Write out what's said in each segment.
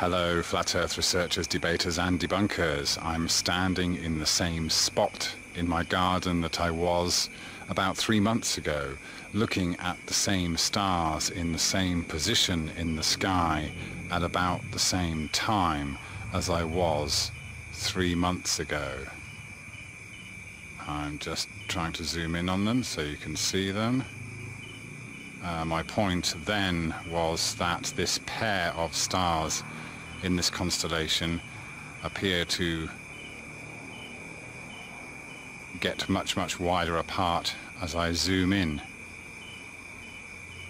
Hello, flat earth researchers, debaters, and debunkers. I'm standing in the same spot in my garden that I was about three months ago, looking at the same stars in the same position in the sky at about the same time as I was three months ago. I'm just trying to zoom in on them so you can see them. Uh, my point then was that this pair of stars in this constellation appear to get much, much wider apart as I zoom in.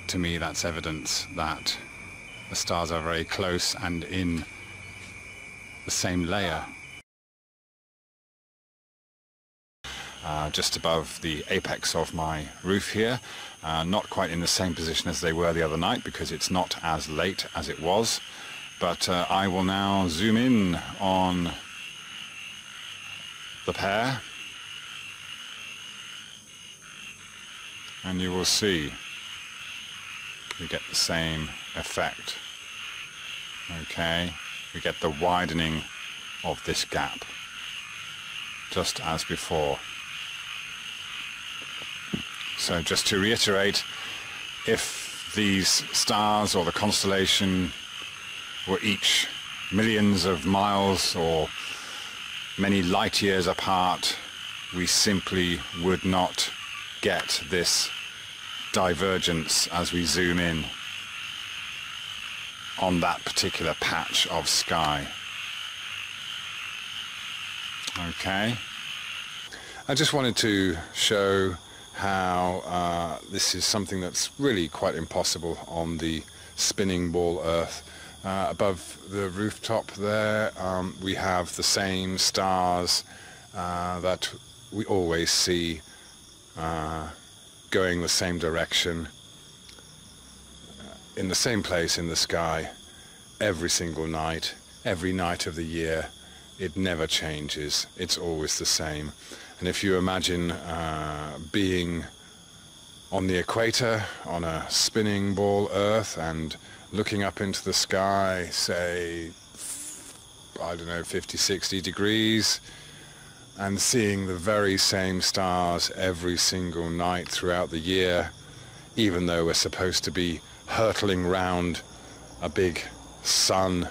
To me, that's evidence that the stars are very close and in the same layer. Uh, just above the apex of my roof here, uh, not quite in the same position as they were the other night because it's not as late as it was. But uh, I will now zoom in on the pair and you will see we get the same effect. Okay, we get the widening of this gap just as before. So just to reiterate, if these stars or the constellation were each millions of miles or many light years apart, we simply would not get this divergence as we zoom in on that particular patch of sky. Okay. I just wanted to show how uh, this is something that's really quite impossible on the spinning ball Earth. Uh, above the rooftop there um, we have the same stars uh, that we always see uh, going the same direction uh, in the same place in the sky every single night, every night of the year. It never changes. It's always the same. And if you imagine uh, being on the equator on a spinning ball Earth and looking up into the sky, say, I don't know, 50, 60 degrees, and seeing the very same stars every single night throughout the year, even though we're supposed to be hurtling round a big sun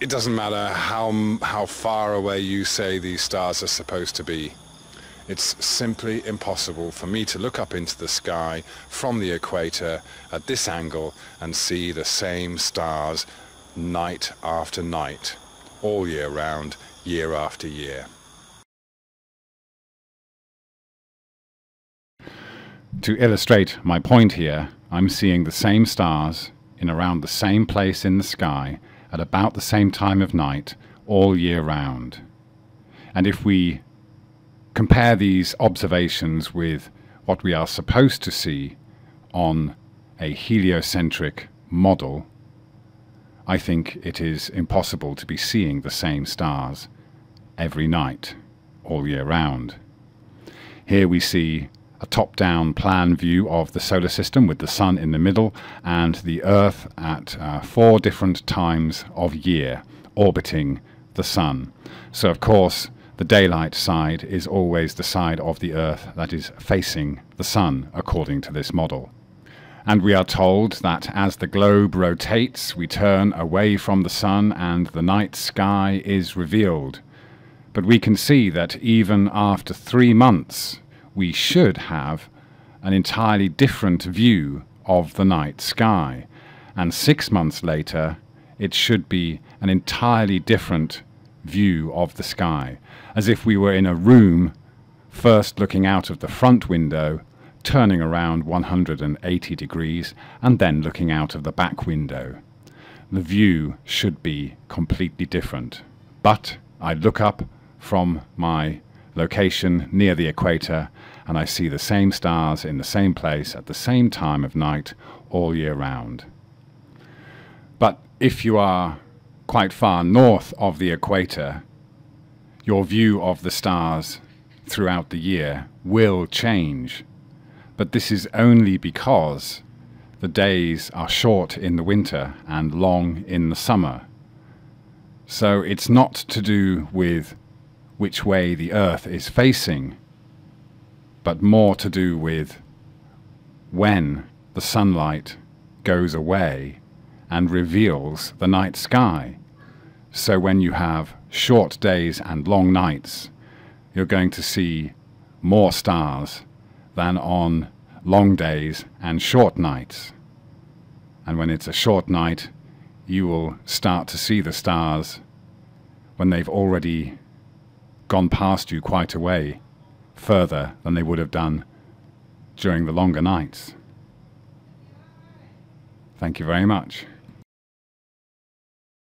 it doesn't matter how, how far away you say these stars are supposed to be. It's simply impossible for me to look up into the sky from the equator at this angle and see the same stars night after night, all year round, year after year. To illustrate my point here, I'm seeing the same stars in around the same place in the sky at about the same time of night all year round. And if we compare these observations with what we are supposed to see on a heliocentric model, I think it is impossible to be seeing the same stars every night, all year round. Here we see a top-down plan view of the solar system with the sun in the middle and the Earth at uh, four different times of year orbiting the sun. So of course the daylight side is always the side of the Earth that is facing the sun according to this model. And we are told that as the globe rotates, we turn away from the sun and the night sky is revealed. But we can see that even after three months we should have an entirely different view of the night sky. And six months later, it should be an entirely different view of the sky, as if we were in a room, first looking out of the front window, turning around 180 degrees, and then looking out of the back window. The view should be completely different. But I look up from my location near the equator, and I see the same stars in the same place at the same time of night all year round. But if you are quite far north of the equator, your view of the stars throughout the year will change. But this is only because the days are short in the winter and long in the summer. So it's not to do with which way the earth is facing, but more to do with when the sunlight goes away and reveals the night sky. So when you have short days and long nights, you're going to see more stars than on long days and short nights. And when it's a short night, you will start to see the stars when they've already gone past you quite a way further than they would have done during the longer nights. Thank you very much.